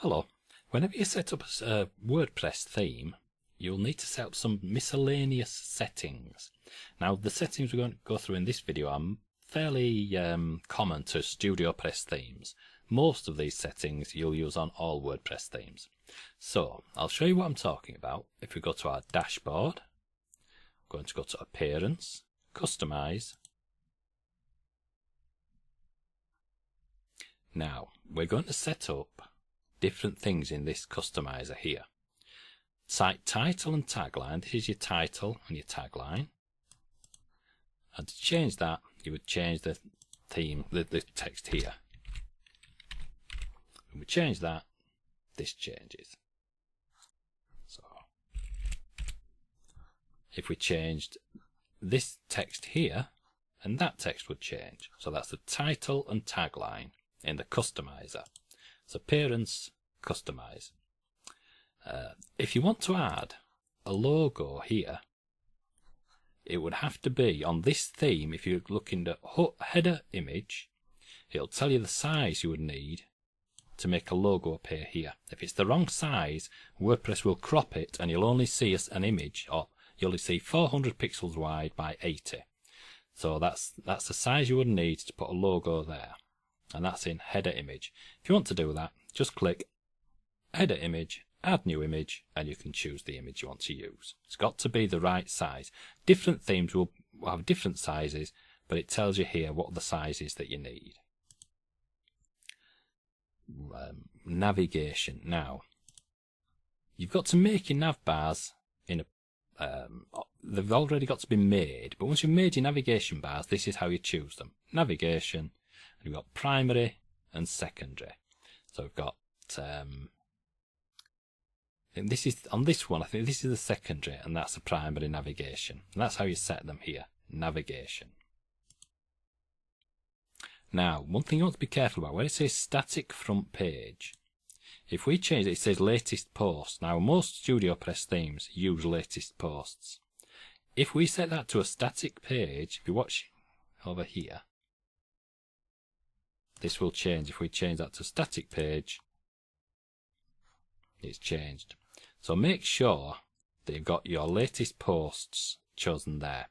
Hello. Whenever you set up a WordPress theme, you'll need to set up some miscellaneous settings. Now, the settings we're going to go through in this video are fairly um, common to StudioPress themes. Most of these settings you'll use on all WordPress themes. So, I'll show you what I'm talking about. If we go to our dashboard, we're going to go to Appearance, Customize. Now, we're going to set up different things in this customizer here. Site title and tagline. This is your title and your tagline. And to change that, you would change the theme, the, the text here. When we change that, this changes. So, if we changed this text here, and that text would change. So that's the title and tagline in the customizer. Appearance, customize. Uh, if you want to add a logo here, it would have to be on this theme. If you're looking at header image, it'll tell you the size you would need to make a logo appear here. If it's the wrong size, WordPress will crop it and you'll only see an image or you'll see 400 pixels wide by 80. So that's that's the size you would need to put a logo there and that's in header image. If you want to do that, just click header image, add new image, and you can choose the image you want to use. It's got to be the right size. Different themes will have different sizes, but it tells you here what the size is that you need. Um, navigation. Now, you've got to make your nav bars in a um, they've already got to be made, but once you've made your navigation bars, this is how you choose them. Navigation, we've got primary and secondary. So we've got um, and this is on this one. I think this is the secondary, and that's the primary navigation. And that's how you set them here. Navigation. Now, one thing you want to be careful about, where it says static front page, if we change it, it says latest post. Now, most StudioPress themes use latest posts. If we set that to a static page, if you watch over here, this will change. If we change that to static page, it's changed. So make sure that you've got your latest posts chosen there.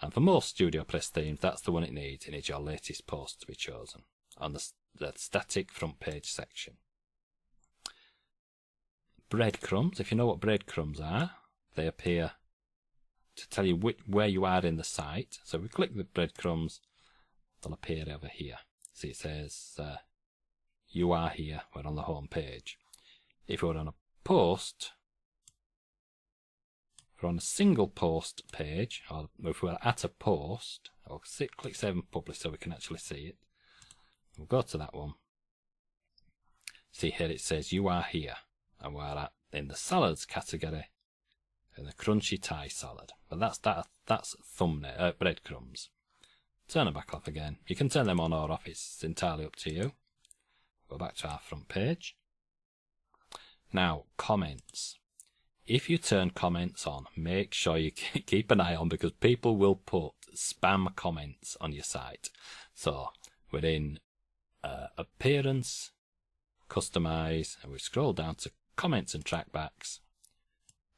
And for most Studio StudioPress themes, that's the one it needs. It needs your latest post to be chosen on the, the static front page section. Breadcrumbs, if you know what breadcrumbs are, they appear to tell you which, where you are in the site. So if we click the breadcrumbs, they'll appear over here. See, it says uh, you are here. We're on the home page. If we're on a post, we're on a single post page, or if we're at a post, I'll click Save and Publish so we can actually see it. We'll go to that one. See here it says you are here, and we're at in the salads category, in the crunchy Thai salad. But that's that. That's thumbnail uh, breadcrumbs. Turn them back off again. You can turn them on or off, it's entirely up to you. Go back to our front page. Now, comments. If you turn comments on, make sure you keep an eye on because people will put spam comments on your site. So, within uh, appearance, customize, and we scroll down to comments and trackbacks,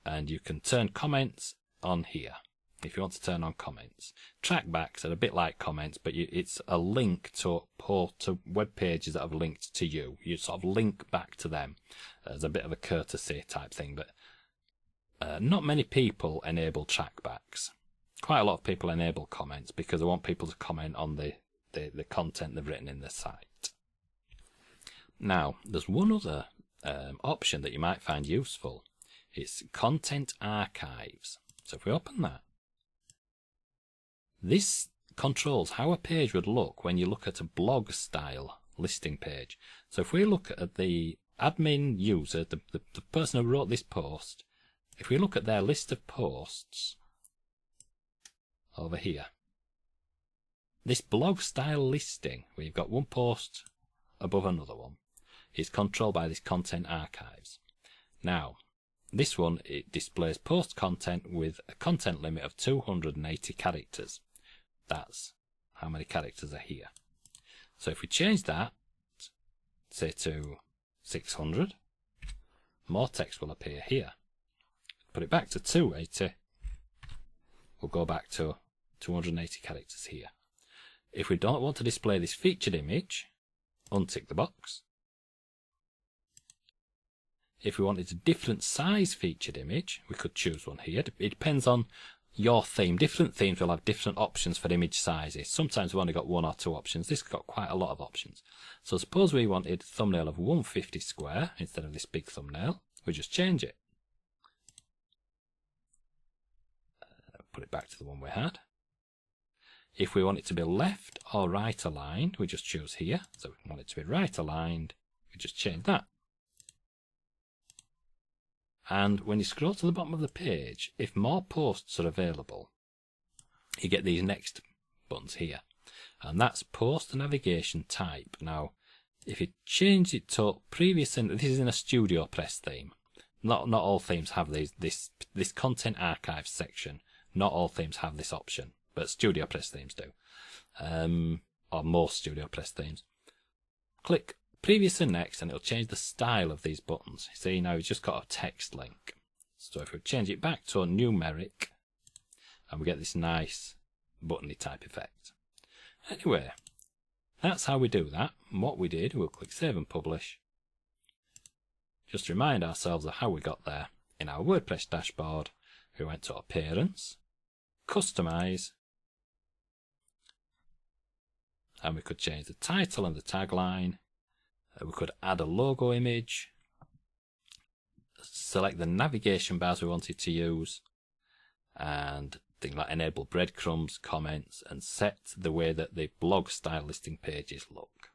and you can turn comments on here if you want to turn on comments. Trackbacks are a bit like comments, but you, it's a link to to web pages that have linked to you. You sort of link back to them as a bit of a courtesy type thing. But uh, not many people enable trackbacks. Quite a lot of people enable comments because they want people to comment on the, the, the content they've written in the site. Now, there's one other um, option that you might find useful. It's content archives. So if we open that, this controls how a page would look when you look at a blog style listing page. So if we look at the admin user, the, the, the person who wrote this post, if we look at their list of posts over here, this blog style listing, where you've got one post above another one, is controlled by this content archives. Now, this one, it displays post content with a content limit of 280 characters. That's how many characters are here. So if we change that, say to 600, more text will appear here. Put it back to 280, we'll go back to 280 characters here. If we don't want to display this featured image, untick the box. If we wanted a different size featured image, we could choose one here. It depends on your theme. Different themes will have different options for image sizes. Sometimes we've only got one or two options. This has got quite a lot of options. So suppose we wanted thumbnail of 150 square instead of this big thumbnail. We just change it. Uh, put it back to the one we had. If we want it to be left or right aligned, we just choose here. So we want it to be right aligned, we just change that. And when you scroll to the bottom of the page, if more posts are available, you get these next buttons here. And that's post navigation type. Now, if you change it to previous, and this is in a StudioPress theme. Not not all themes have these this this content archive section. Not all themes have this option, but StudioPress themes do, um, or most StudioPress themes. Click previous and next, and it'll change the style of these buttons. See, now we've just got a text link. So if we change it back to a numeric, and we get this nice buttony type effect. Anyway, that's how we do that. What we did, we'll click Save and Publish. Just remind ourselves of how we got there. In our WordPress dashboard, we went to Appearance, Customize, and we could change the title and the tagline Uh, we could add a logo image, select the navigation bars we wanted to use, and things like enable breadcrumbs, comments, and set the way that the blog style listing pages look.